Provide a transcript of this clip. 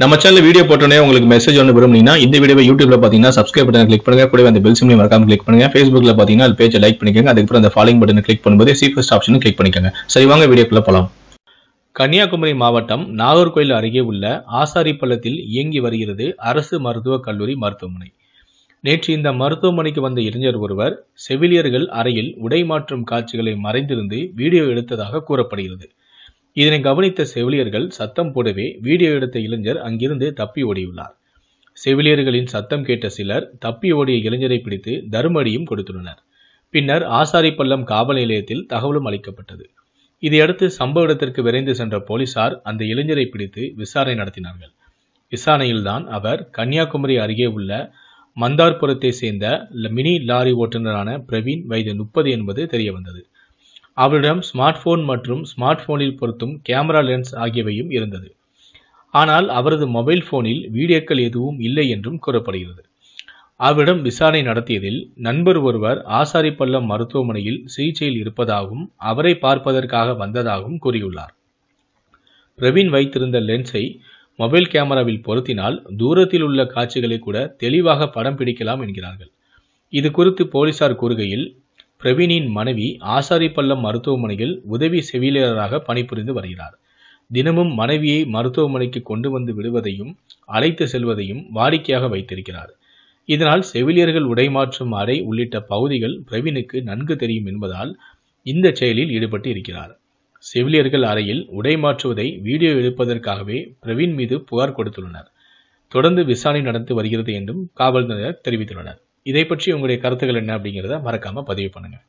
நம்ம channel video போட்டோன்னே உங்களுக்கு மெசேஜ் ஒன்று விரும்புனீங்கன்னா இந்த வீடியோ யூடியூப்ல பார்த்தீங்கன்னா சப்ஸ்கிரைப் பட்டன் கிளிக் பண்ணுங்க. கூட அந்த பெல் சிம்லையும் மறக்காம கிளிக் பண்ணுங்க. ஃபேஸ்புக்ல பார்த்தீங்கன்னா அது பேஜை லைக் பண்ணிக்கோங்க. அதுக்கப்புறம் அந்த ஃபாலோயிங் பட்டனை கிளிக் பண்ணும்போது சீஃபஸ்ட் ஆப்ஷனும் கிளிக் பண்ணிக்கோங்க. சரி வாங்க வீடியோக்குள்ள போலாம். கன்னியாகுமரி மாவட்டம் நாகர்கோயில் அருகே உள்ள ஆசாரிப்பள்ளத்தில் இயங்கி வருகிறது அரசு மருத்துவக் கல்லூரி மருத்துவமனை. நேற்று இந்த மருத்துவமனைக்கு வந்த இளைஞர் ஒருவர் செவிலியர்கள் அறையில் உடை மாற்றும் காட்சிகளை மறைந்திருந்து வீடியோ எடுத்ததாக கூறப்படுகிறது. இதனை கவனித்த செவிலியர்கள் சத்தம் போடவே வீடியோ எடுத்த இளைஞர் அங்கிருந்து தப்பி ஓடியுள்ளார். செவிலியர்களின் சத்தம் கேட்ட சிலர் தப்பி ஓடிய இளைஞரை பிடித்து தருமடியும் கொடுத்துள்ளனர். பின்னர் ஆசாரிப்பள்ளம் காவல் நிலையத்தில் தகவலும் அளிக்கப்பட்டது. இதையடுத்து சம்பவ இடத்திற்கு விரைந்து சென்ற போலீசார் அந்த இளைஞரை பிடித்து விசாரணை நடத்தினார்கள். விசாரணையில்தான் அவர் கன்னியாகுமரி அருகே உள்ள மந்தார்புரத்தை சேர்ந்த மினி லாரி ஓட்டுநரான பிரவீன் வயது முப்பது என்பது தெரியவந்தது. அவரிடம் ஸ்மார்ட் போன் மற்றும் ஸ்மார்ட் போனில் பொருத்தும் கேமரா லென்ஸ் ஆகியவையும் இருந்தது. ஆனால் அவரது மொபைல் போனில் வீடியோக்கள் எதுவும் இல்லை என்றும் கூறப்படுகிறது. அவரிடம் விசாரணை நடத்தியதில் நண்பர் ஒருவர் ஆசாரிப்பள்ளம் மருத்துவமனையில் சிகிச்சையில் இருப்பதாகவும் அவரை பார்ப்பதற்காக வந்ததாகவும் கூறியுள்ளார். பிரவீன் வைத்திருந்த லென்ஸை மொபைல் கேமராவில் பொருத்தினால் தூரத்தில் உள்ள காட்சிகளை கூட தெளிவாக படம் பிடிக்கலாம் என்கிறார்கள். இது குறித்து போலீசார் கூறுகையில் பிரவீனின் மனைவி ஆசாரிப்பள்ளம் மருத்துவமனையில் உதவி செவிலியராக பணிபுரிந்து வருகிறார். தினமும் மனைவியை மருத்துவமனைக்கு கொண்டு வந்து விடுவதையும் அழைத்து செல்வதையும் வாடிக்கையாக வைத்திருக்கிறார். இதனால் செவிலியர்கள் உடைமாற்றும் அறை உள்ளிட்ட பகுதிகள் பிரவீனுக்கு நன்கு தெரியும் என்பதால் இந்த செயலில் ஈடுபட்டு இருக்கிறார். செவிலியர்கள் அறையில் உடை மாற்றுவதை வீடியோ எடுப்பதற்காகவே பிரவீன் மீது புகார் கொடுத்துள்ளனர். தொடர்ந்து விசாரணை நடந்து வருகிறது என்றும் காவல்துறையினர் தெரிவித்துள்ளனர். இதை பற்றி உங்களுடைய கருத்துக்கள் என்ன அப்படிங்கிறத மறக்காமல் பதிவு பண்ணுங்கள்